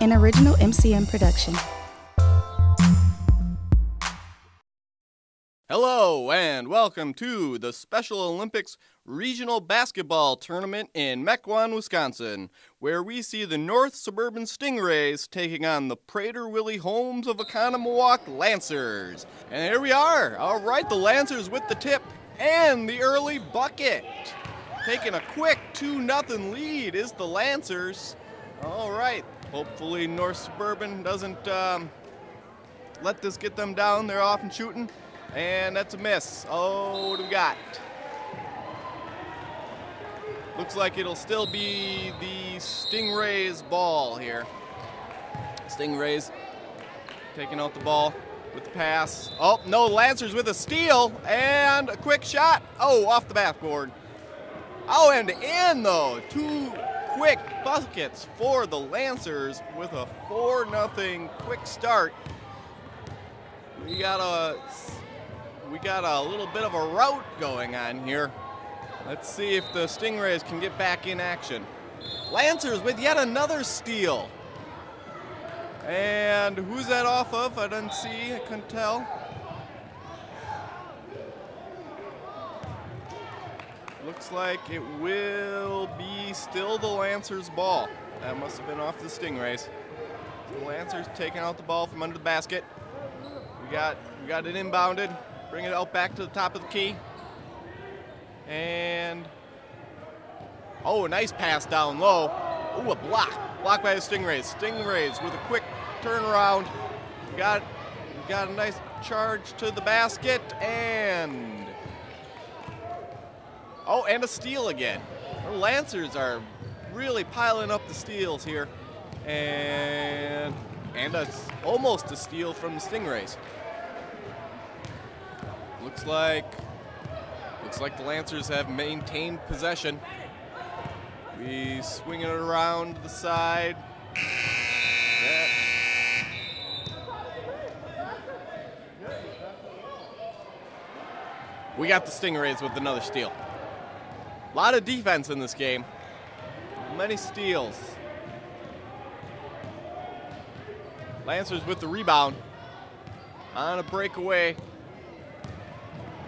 an original MCM production. Hello and welcome to the Special Olympics Regional Basketball Tournament in Mequon, Wisconsin, where we see the North Suburban Stingrays taking on the Prader-Willi Homes of Oconomowoc Lancers. And here we are. All right, the Lancers with the tip and the early bucket. Taking a quick 2 0 lead is the Lancers. All right, hopefully North Suburban doesn't um, let this get them down. They're off and shooting. And that's a miss. Oh, what do we got? Looks like it'll still be the Stingrays ball here. Stingrays taking out the ball with the pass. Oh, no, Lancers with a steal and a quick shot. Oh, off the backboard. Oh, and in though. Two quick buckets for the Lancers with a 4 0 quick start. We got a we got a little bit of a rout going on here. Let's see if the Stingrays can get back in action. Lancers with yet another steal. And who's that off of? I didn't see, I couldn't tell. Looks like it will be still the Lancers ball. That must have been off the Stingrays. The Lancers taking out the ball from under the basket. We got we got it inbounded. Bring it out back to the top of the key. And, oh, a nice pass down low. Oh, a block. Block by the Stingrays. Stingrays with a quick turnaround. We got, we got a nice charge to the basket. And, oh, and a steal again. The Lancers are really piling up the steals here. And, and a, almost a steal from the Stingrays. Looks like looks like the Lancers have maintained possession. We swing it around the side. We got the Stingrays with another steal. A lot of defense in this game. Many steals. Lancers with the rebound. On a breakaway.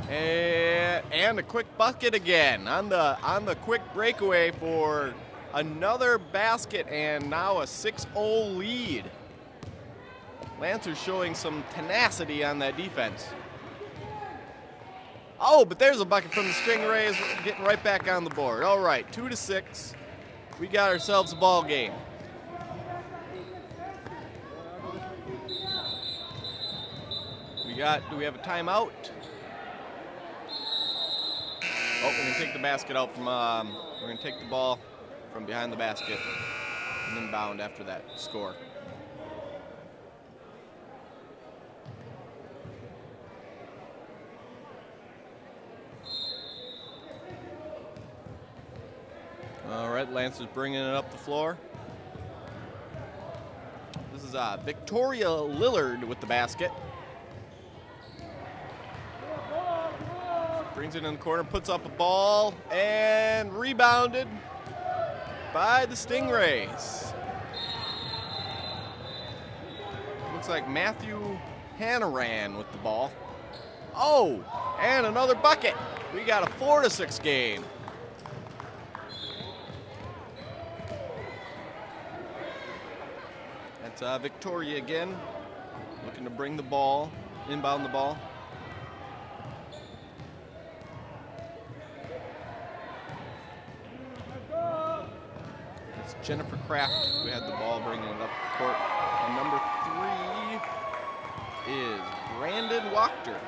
And, and a quick bucket again on the on the quick breakaway for another basket and now a 6-0 lead. Lancers showing some tenacity on that defense. Oh, but there's a bucket from the Stingrays getting right back on the board. All right, two to six. We got ourselves a ball game. We got, do we have a timeout? Oh, we're to take the basket out from, um, we're to take the ball from behind the basket and then bound after that score. Right, Lancers bringing it up the floor. This is uh, Victoria Lillard with the basket. Brings it in the corner, puts up a ball, and rebounded by the Stingrays. Looks like Matthew Hanaran with the ball. Oh, and another bucket. We got a four to six game. Uh, Victoria again, looking to bring the ball, inbound the ball. It's Jennifer Kraft who had the ball bringing it up the court. And number three is Brandon Wachter.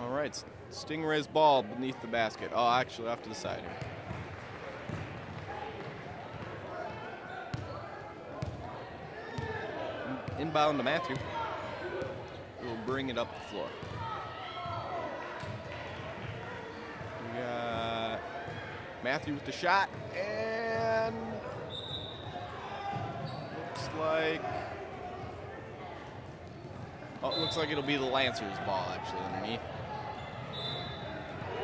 All right, Stingray's ball beneath the basket. Oh, actually off to the side here. Inbound to Matthew. We'll bring it up the floor. We got Matthew with the shot, and looks like oh, looks like it'll be the Lancers' ball actually underneath.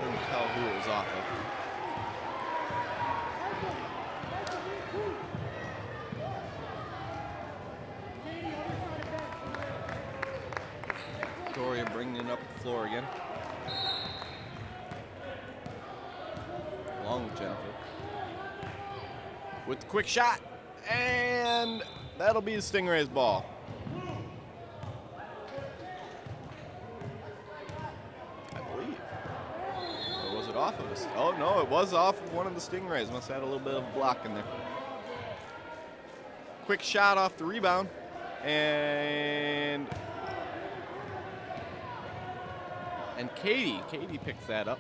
Couldn't tell who it was off of. Victoria bringing it up the floor again. Along with Jennifer. With the quick shot. And that'll be the Stingrays ball. I believe. Or was it off of us? Oh no, it was off of one of the Stingrays. Must have had a little bit of block in there. Quick shot off the rebound. And and Katie, Katie picks that up.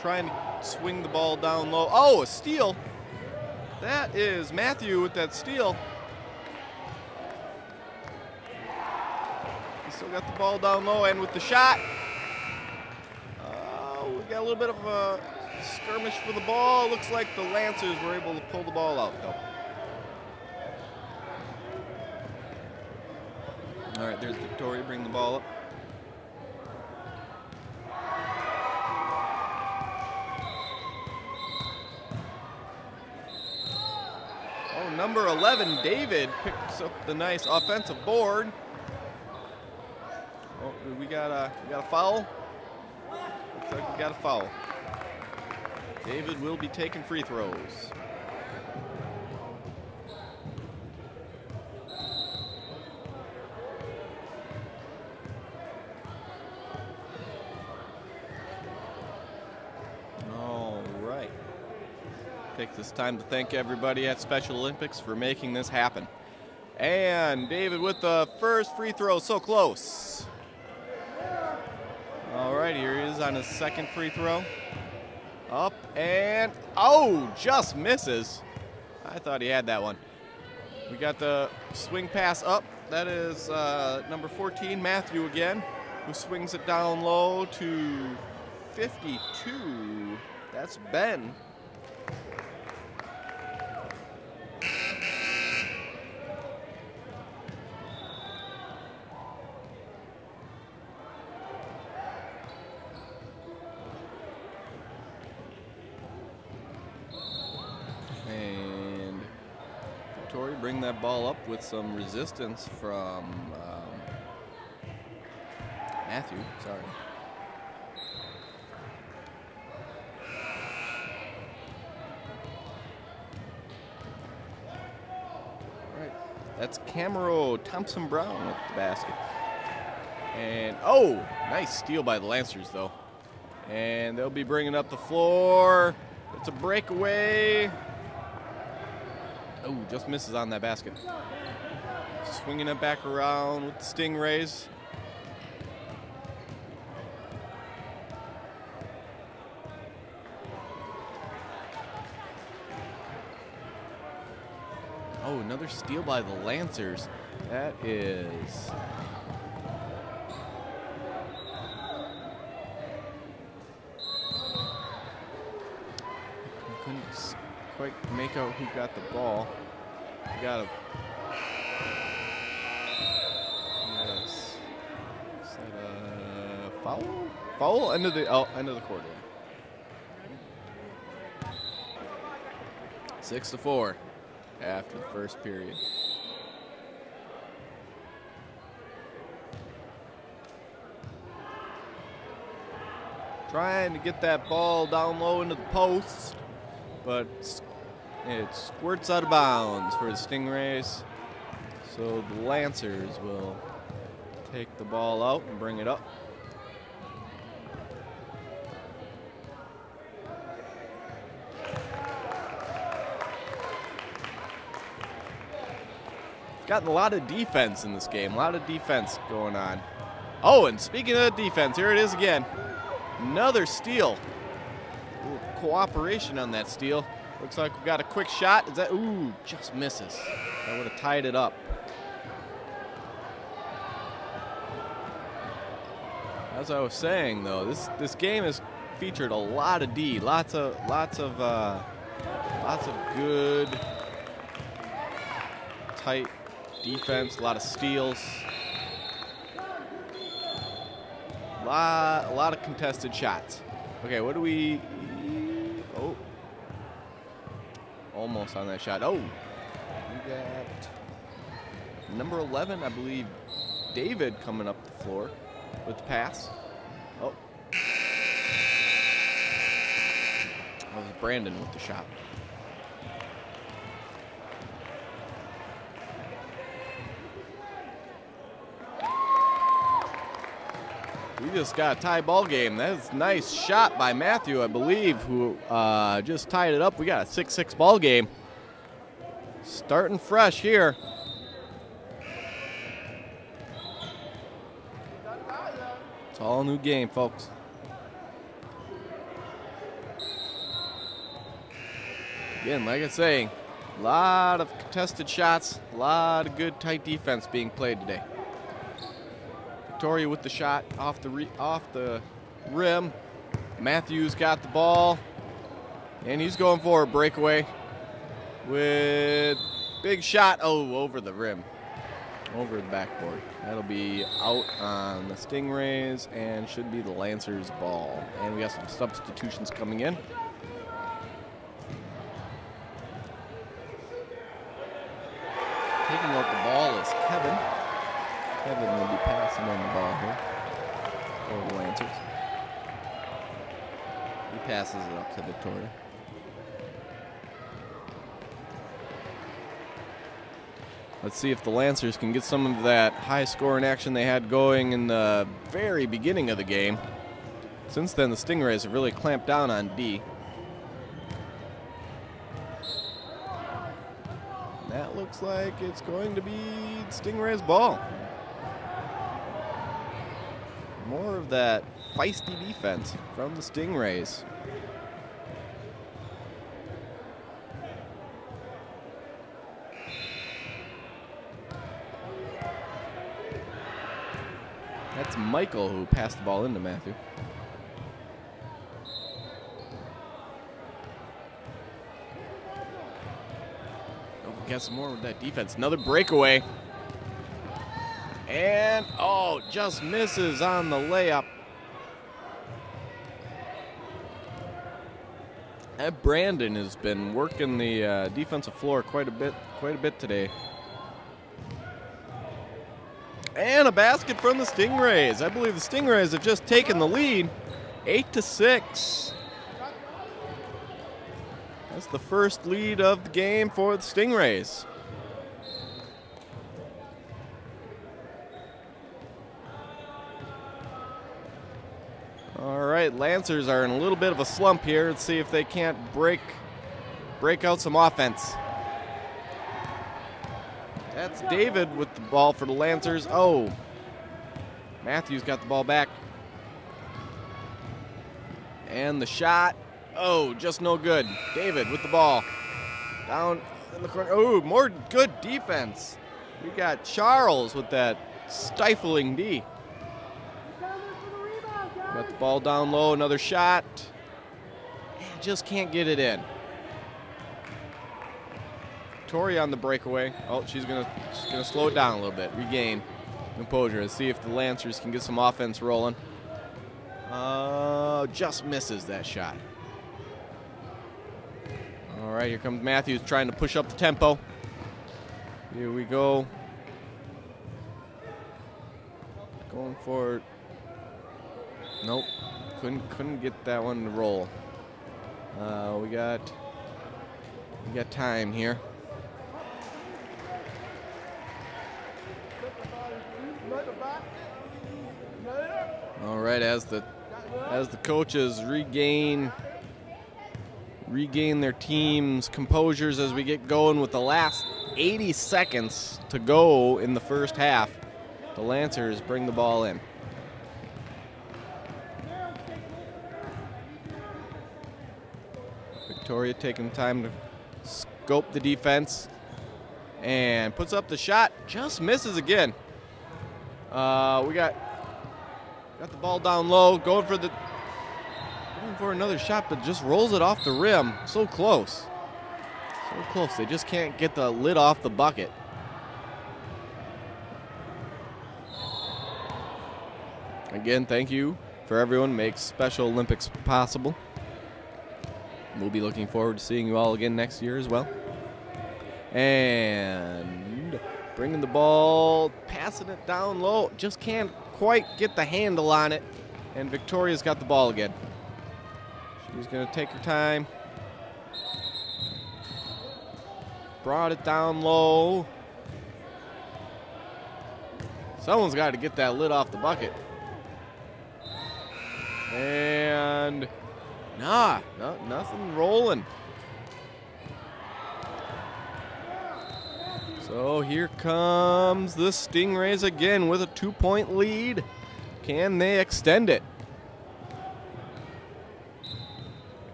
Trying to swing the ball down low. Oh, a steal. That is Matthew with that steal. He still got the ball down low and with the shot. Oh, we got a little bit of a skirmish for the ball. Looks like the Lancers were able to pull the ball out though. Right, there's Victoria. Bring the ball up. Oh, number 11, David, picks up the nice offensive board. Oh, we got a we got a foul. Looks like we got a foul. David will be taking free throws. All right. Take this time to thank everybody at Special Olympics for making this happen. And David with the first free throw, so close. All right, here he is on his second free throw. Up and, oh, just misses. I thought he had that one. We got the swing pass up. That is uh, number 14, Matthew again, who swings it down low to 52. That's Ben. And Victoria bring that ball with some resistance from um, Matthew. Sorry. Right. That's Camero Thompson Brown with the basket. And oh, nice steal by the Lancers though. And they'll be bringing up the floor. It's a breakaway. Oh, just misses on that basket. Swinging it back around with the Stingrays. Oh, another steal by the Lancers. That is. I couldn't quite make out who got the ball. We got a. Yes. Is that a foul? Foul? End of the oh, end of the quarter. Six to four after the first period. Trying to get that ball down low into the post, but it squirts out of bounds for the Stingrays. So the Lancers will take the ball out and bring it up. Gotten a lot of defense in this game. A lot of defense going on. Oh, and speaking of defense, here it is again. Another steal. Cooperation on that steal. Looks like we got a quick shot. Is that ooh, just misses. That would have tied it up. As I was saying though, this this game has featured a lot of D, lots of lots of uh, lots of good tight defense, a lot of steals. A Lot, a lot of contested shots. Okay, what do we? Oh, almost on that shot. Oh, we got number 11, I believe, David coming up the floor with the pass. Oh, that was Brandon with the shot. We just got a tie ball game. That's nice shot by Matthew, I believe, who uh, just tied it up. We got a 6-6 ball game. Starting fresh here. It's all new game, folks. Again, like I say, a lot of contested shots, a lot of good tight defense being played today. Victoria with the shot off the off the rim. Matthews got the ball, and he's going for a breakaway with big shot. Oh, over the rim, over the backboard. That'll be out on the Stingrays and should be the Lancers' ball. And we got some substitutions coming in. Taking out the ball is Kevin. Kevin will be passing on the ball here for the Lancers. He passes it up to Victoria. Let's see if the Lancers can get some of that high scoring action they had going in the very beginning of the game. Since then, the Stingrays have really clamped down on D. That looks like it's going to be Stingray's ball. More of that feisty defense from the Stingrays. That's Michael who passed the ball into Matthew. Oh, got some more with that defense. Another breakaway. And, oh, just misses on the layup. And Brandon has been working the uh, defensive floor quite a bit, quite a bit today. And a basket from the Stingrays. I believe the Stingrays have just taken the lead, eight to six. That's the first lead of the game for the Stingrays. All right, Lancers are in a little bit of a slump here. Let's see if they can't break break out some offense. That's David with the ball for the Lancers. Oh, Matthews got the ball back. And the shot. Oh, just no good. David with the ball. Down in the corner. Oh, more good defense. We got Charles with that stifling D. Got the ball down low, another shot. And just can't get it in. Tori on the breakaway. Oh, she's gonna she's gonna slow it down a little bit, regain composure, and see if the Lancers can get some offense rolling. Uh, just misses that shot. All right, here comes Matthews trying to push up the tempo. Here we go. Going for. Nope, couldn't couldn't get that one to roll. Uh, we got we got time here. All right, as the as the coaches regain regain their team's composures as we get going with the last 80 seconds to go in the first half. The Lancers bring the ball in. Victoria taking time to scope the defense and puts up the shot. Just misses again. Uh, we got got the ball down low, going for the going for another shot, but just rolls it off the rim. So close, so close. They just can't get the lid off the bucket. Again, thank you for everyone makes Special Olympics possible. We'll be looking forward to seeing you all again next year as well. And bringing the ball, passing it down low. Just can't quite get the handle on it. And Victoria's got the ball again. She's going to take her time. Brought it down low. Someone's got to get that lid off the bucket. And nah, no, nothing rolling. So here comes the Stingrays again with a two point lead. Can they extend it?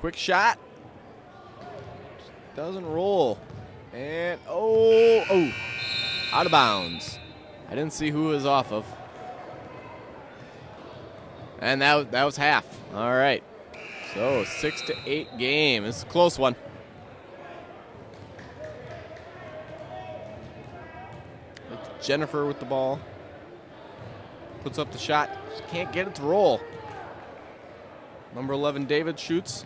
Quick shot. Doesn't roll. And oh, oh, out of bounds. I didn't see who was off of. And that, that was half. All right. So six to eight game. It's a close one. Jennifer with the ball. Puts up the shot. Just can't get it to roll. Number 11, David shoots.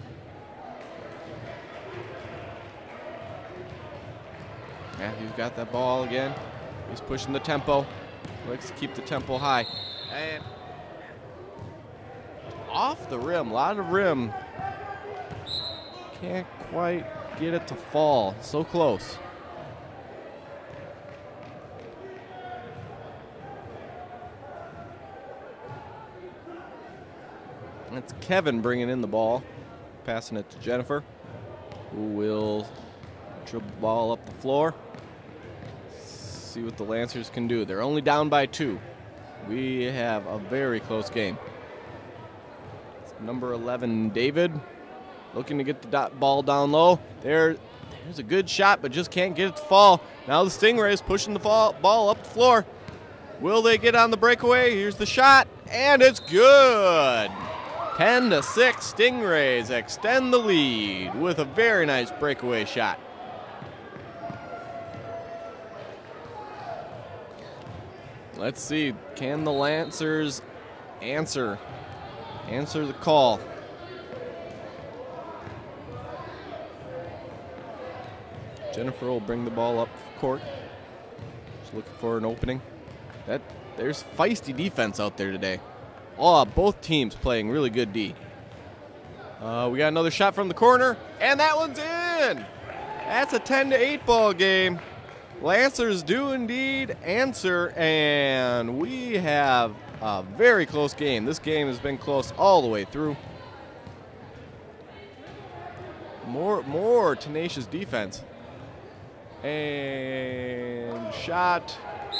Yeah, he's got that ball again. He's pushing the tempo. Likes to keep the tempo high. And off the rim, a lot of rim. Can't quite get it to fall. So close. That's Kevin bringing in the ball, passing it to Jennifer, who will dribble ball up the floor. See what the Lancers can do. They're only down by two. We have a very close game. Number 11, David, looking to get the ball down low. There, there's a good shot, but just can't get it to fall. Now the Stingrays pushing the ball up the floor. Will they get on the breakaway? Here's the shot, and it's good. 10 to 6, Stingrays extend the lead with a very nice breakaway shot. Let's see, can the Lancers answer answer the call? Jennifer will bring the ball up court. Just looking for an opening. That there's feisty defense out there today. Oh, both teams playing really good D. Uh, we got another shot from the corner, and that one's in. That's a 10 to 8 ball game. Lancers do indeed answer, and we have a very close game. This game has been close all the way through. More, more tenacious defense. And shot,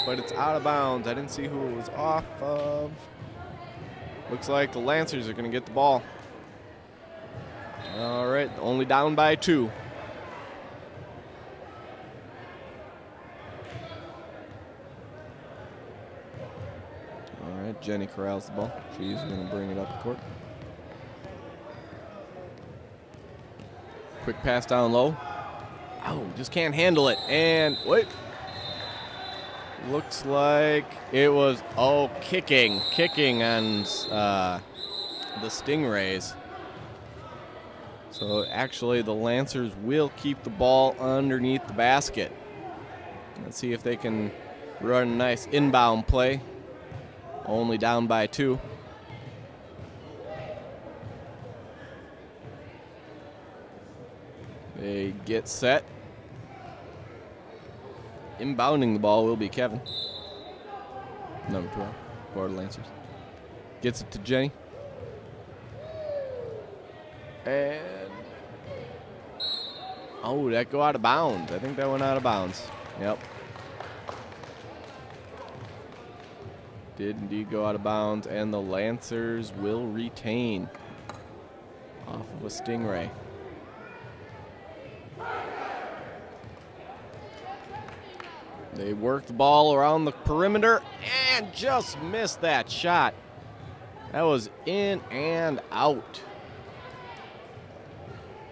but it's out of bounds. I didn't see who it was off of. Looks like the Lancers are going to get the ball. All right, only down by two. Jenny corrals the ball. She's going to bring it up the court. Quick pass down low. Oh, just can't handle it. And wait. Looks like it was, oh, kicking. Kicking on uh, the Stingrays. So actually, the Lancers will keep the ball underneath the basket. Let's see if they can run a nice inbound play. Only down by two. They get set. Inbounding the ball will be Kevin. Number 12, Florida Lancers. Gets it to Jenny. And oh, that go out of bounds. I think that went out of bounds. Yep. Did indeed go out of bounds, and the Lancers will retain off of a Stingray. They work the ball around the perimeter and just missed that shot. That was in and out.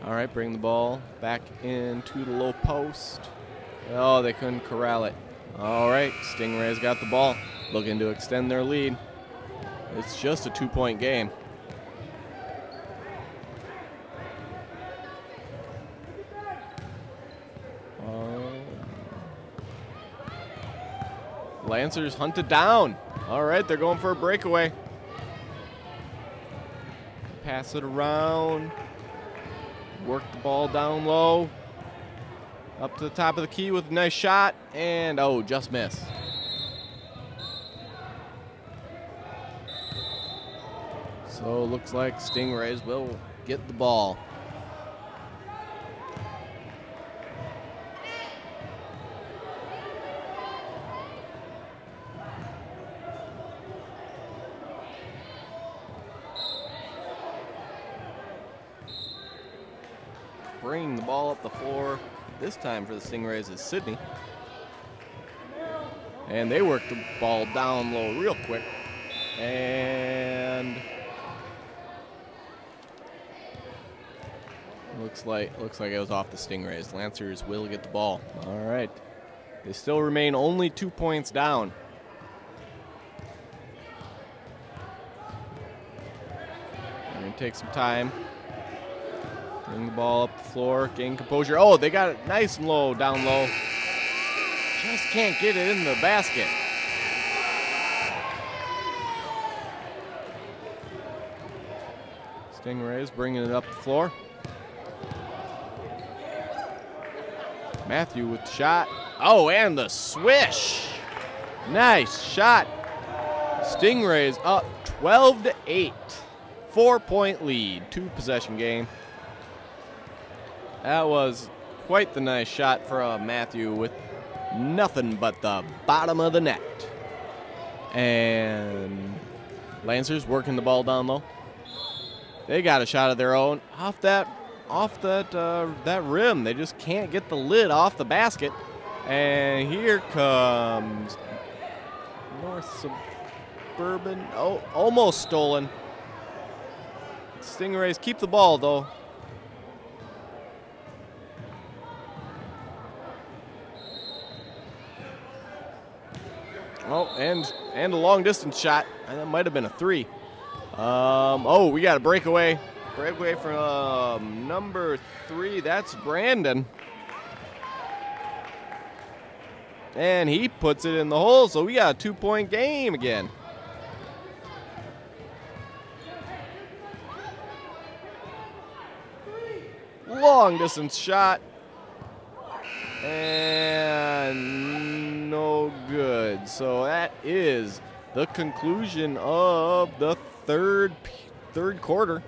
All right, bring the ball back into the low post. Oh, they couldn't corral it. All right, Stingrays got the ball, looking to extend their lead. It's just a two-point game. Oh. Lancers hunted down. All right, they're going for a breakaway. Pass it around. Work the ball down low. Up to the top of the key with a nice shot. And, oh, just miss. So looks like Stingrays will get the ball. bringing the ball up the floor. This time for the Stingrays is Sydney. And they work the ball down low real quick. And looks like looks like it was off the Stingrays. Lancers will get the ball. All right. They still remain only two points down. Going to take some time. Bring the ball up the floor, gain composure. Oh, they got it nice and low, down low. Just can't get it in the basket. Stingrays bringing it up the floor. Matthew with the shot. Oh, and the swish. Nice shot. Stingrays up 12 to 8. Four point lead, two possession game. That was quite the nice shot for uh, Matthew with nothing but the bottom of the net. And Lancers working the ball down low. They got a shot of their own off that off that uh, that rim. They just can't get the lid off the basket. And here comes North Suburban. Oh, almost stolen. Stingrays keep the ball though. Oh, and and a long distance shot. That might have been a three. Um, oh, we got a breakaway. Breakaway from um, number three. That's Brandon. And he puts it in the hole, so we got a two point game again. Long distance shot. And no good. So that is the conclusion of the third third quarter.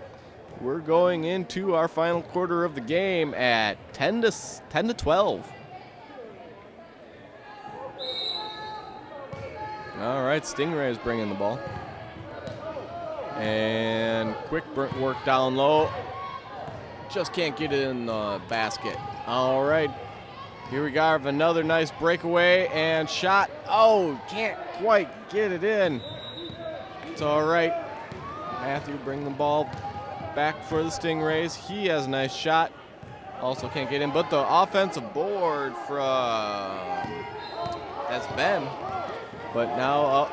We're going into our final quarter of the game at 10 to 10 to 12. All right, Stingray is bringing the ball. And quick work down low. Just can't get it in the basket. All right, here we go, have another nice breakaway and shot. Oh, can't quite get it in. It's all right. Matthew bring the ball back for the Stingrays. He has a nice shot. Also can't get in, but the offensive board from that's Ben. But now, oh,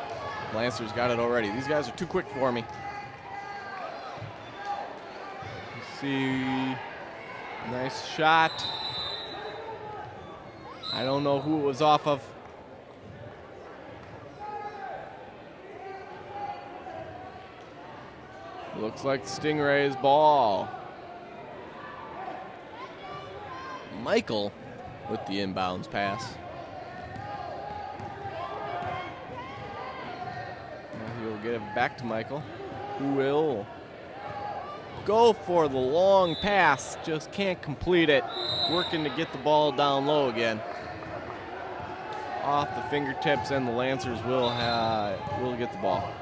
Lancers got it already. These guys are too quick for me. Let's see, nice shot. I don't know who it was off of. Looks like Stingray's ball. Michael with the inbounds pass. He'll get it back to Michael, who will go for the long pass, just can't complete it. Working to get the ball down low again off the fingertips, and the Lancers will will get the ball.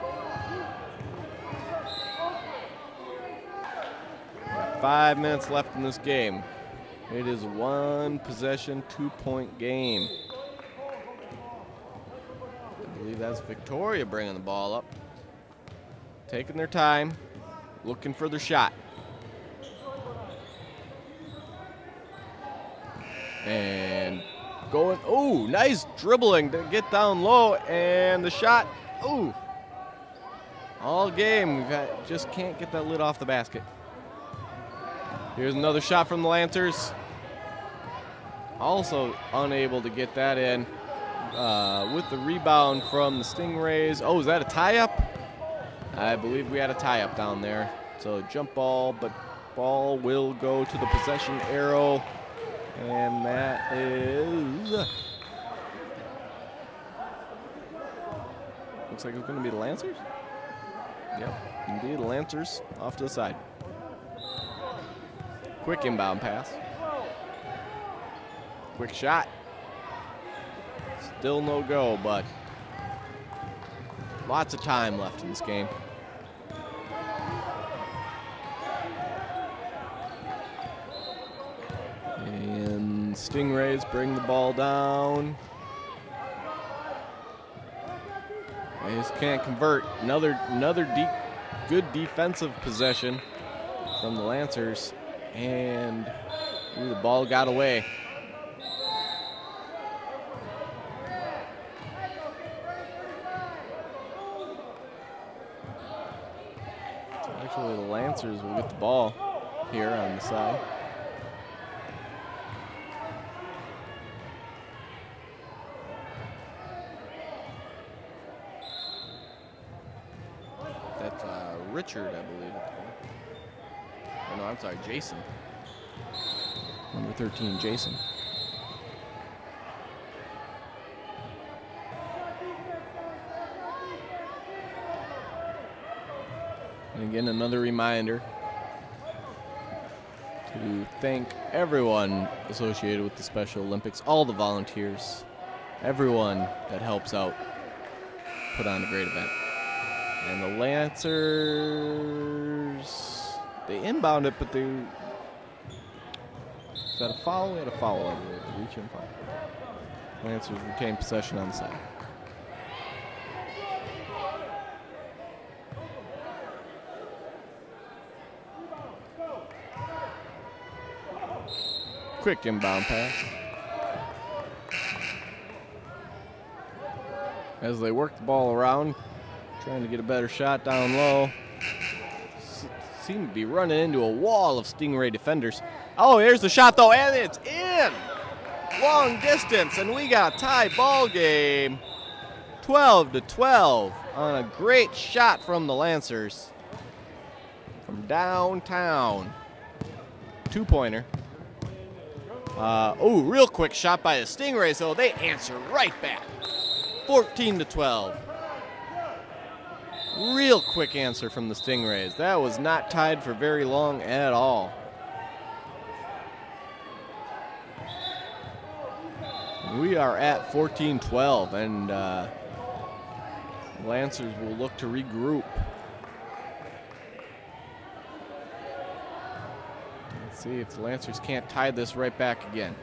Five minutes left in this game. It is one possession, two point game. I believe that's Victoria bringing the ball up. Taking their time, looking for their shot. And Going, oh, nice dribbling to get down low, and the shot, oh. all game. We've had, just can't get that lid off the basket. Here's another shot from the Lancers. Also unable to get that in uh, with the rebound from the Stingrays. Oh, is that a tie-up? I believe we had a tie-up down there. So jump ball, but ball will go to the possession arrow. And that is... Looks like it's going to be the Lancers. Yep, indeed, the Lancers off to the side. Quick inbound pass. Quick shot. Still no go, but lots of time left in this game. And Stingrays bring the ball down. They just can't convert. Another another deep, good defensive possession from the Lancers, and ooh, the ball got away. Actually, the Lancers will get the ball here on the side. That's uh, Richard, I believe. Oh, no, I'm sorry, Jason. Number 13, Jason. And again, another reminder to thank everyone associated with the Special Olympics, all the volunteers, everyone that helps out put on a great event. And the Lancers, they inbound it, but they. Is that a foul? They had a foul, I believe. Reach and foul. Lancers retain possession on the side. Quick inbound pass. As they work the ball around, trying to get a better shot down low. Seem to be running into a wall of Stingray defenders. Oh, here's the shot though, and it's in! Long distance, and we got tie ball game. 12 to 12 on a great shot from the Lancers from downtown. Two pointer. Uh, oh, real quick shot by the Stingrays, though. they answer right back. 14 to 12. Real quick answer from the Stingrays. That was not tied for very long at all. We are at 14 12, and uh, Lancers will look to regroup. Let's see if the Lancers can't tie this right back again.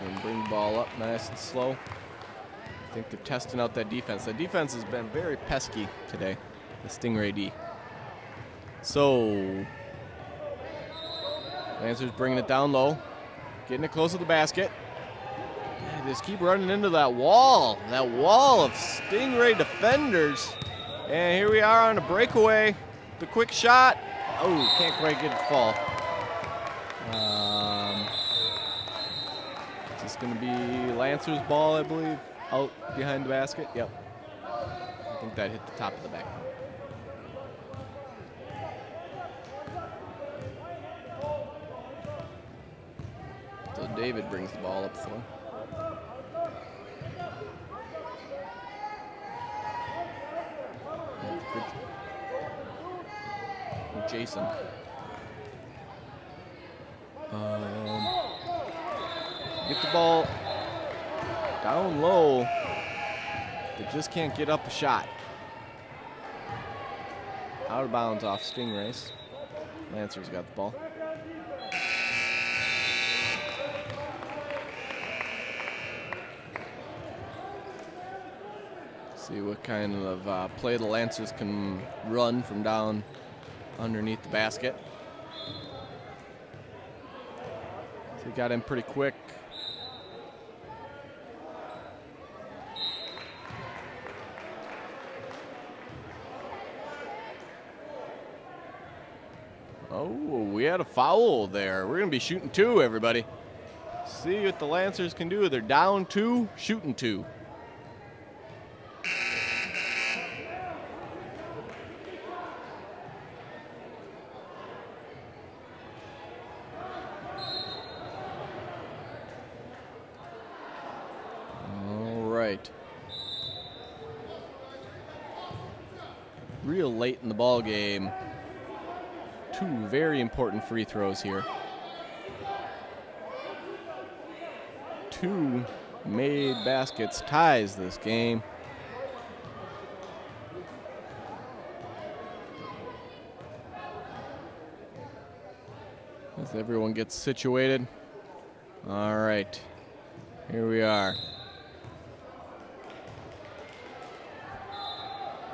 Right, they're bring the ball up nice and slow. I think they're testing out that defense. The defense has been very pesky today, the Stingray D. So, Lancers bringing it down low, getting it close to the basket. Just keep running into that wall, that wall of Stingray defenders. And here we are on a breakaway. The quick shot. Oh, can't quite get it to fall. Um, it's going to be Lancer's ball, I believe, out behind the basket. Yep. I think that hit the top of the back. So David brings the ball up the floor. Jason. Um, get the ball down low. They just can't get up a shot. Out of bounds off Stingrays. Lancers got the ball. See what kind of uh, play the Lancers can run from down underneath the basket. So he got in pretty quick. Oh, we had a foul there. We're going to be shooting two, everybody. See what the Lancers can do. They're down two, shooting two. All right. Real late in the ball game. Very important free throws here. Two made baskets ties this game. As everyone gets situated. All right. Here we are.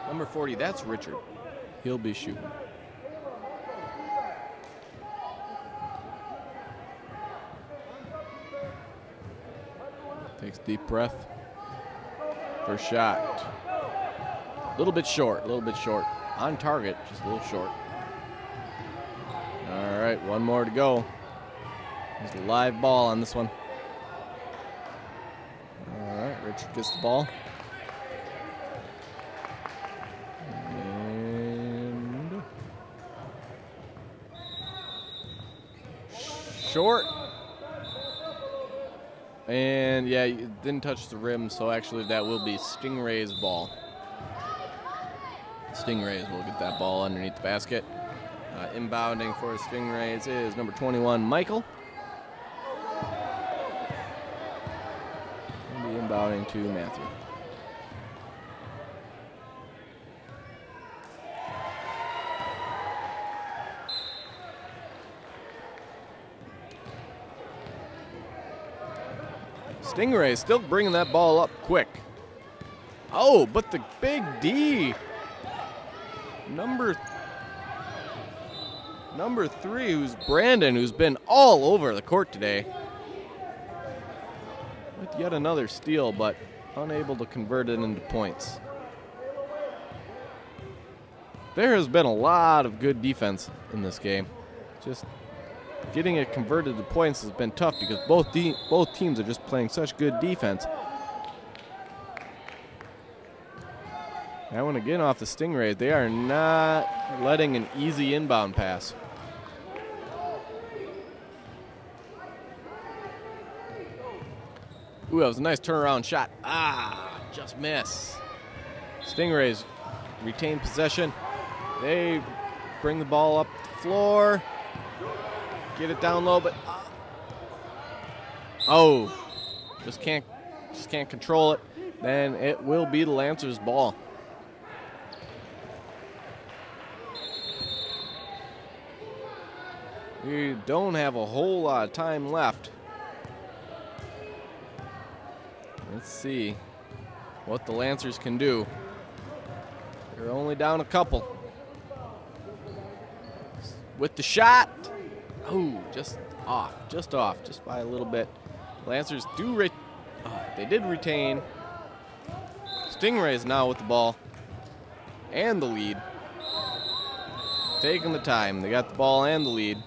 Number 40, that's Richard. He'll be shooting. Takes deep breath. First shot. A little bit short, a little bit short. On target, just a little short. All right, one more to go. There's a live ball on this one. All right, Richard gets the ball. And short. And yeah, didn't touch the rim, so actually that will be Stingray's ball. Stingrays will get that ball underneath the basket. Uh, inbounding for Stingrays is number 21, Michael. And inbounding to Matthew. Stingray still bringing that ball up quick. Oh, but the big D. Number number three, who's Brandon, who's been all over the court today. With yet another steal, but unable to convert it into points. There has been a lot of good defense in this game. Just getting it converted to points has been tough because both both teams are just playing such good defense. That one again off the Stingrays. They are not letting an easy inbound pass. Ooh, that was a nice turnaround shot. Ah, just miss. Stingrays retain possession. They bring the ball up the floor. Get it down low, but uh, oh, just can't, just can't control it. Then it will be the Lancers' ball. We don't have a whole lot of time left. Let's see what the Lancers can do. They're only down a couple. With the shot. Oh, just off, just off, just by a little bit. Lancers do re- uh, they did retain. Stingrays now with the ball and the lead. Taking the time. They got the ball and the lead.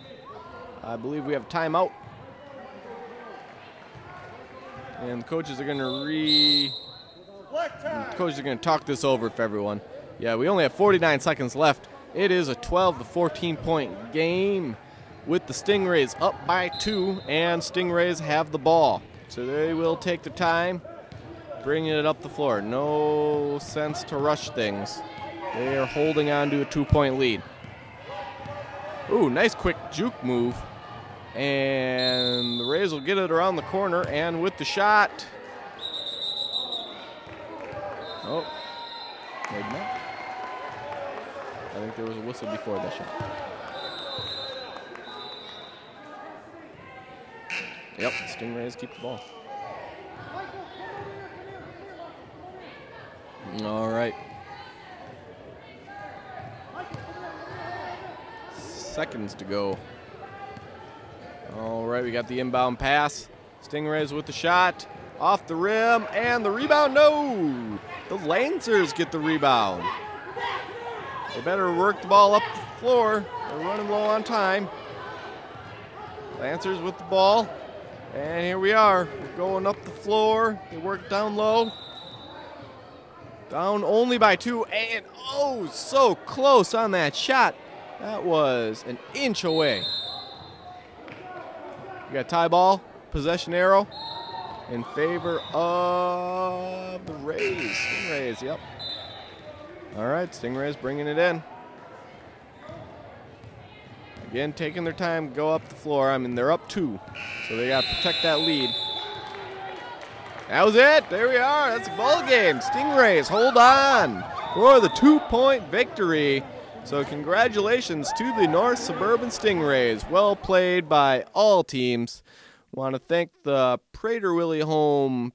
I believe we have timeout. And coaches are to re. Coaches are going to talk this over for everyone. Yeah, we only have 49 seconds left. It is a 12 to 14 point game with the Stingrays up by two, and Stingrays have the ball. So they will take the time, bringing it up the floor. No sense to rush things. They are holding on to a two point lead. Ooh, nice quick juke move. And the Rays will get it around the corner, and with the shot. Oh. I think there was a whistle before that shot. Yep, Stingrays keep the ball. All right. Seconds to go. All right, we got the inbound pass. Stingrays with the shot. Off the rim, and the rebound. No! The Lancers get the rebound. They better work the ball up the floor. They're running low on time. Lancers with the ball. And here we are. We're going up the floor. They work down low. Down only by two. And oh, so close on that shot. That was an inch away. We got tie ball, possession arrow in favor of the Rays. Stingrays, yep. All right, Stingrays bringing it in. Again, taking their time, go up the floor. I mean, they're up two, so they got to protect that lead. That was it. There we are. That's a ball game. Stingrays, hold on for the two-point victory. So congratulations to the North Suburban Stingrays. Well played by all teams. Want to thank the Prader-Willi Home,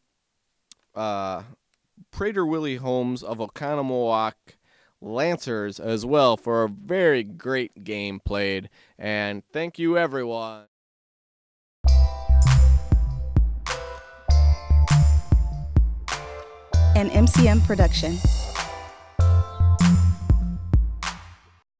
uh, Prader-Willi Homes of Oconomowoc Lancers as well for a very great game played. And thank you, everyone. An MCM production.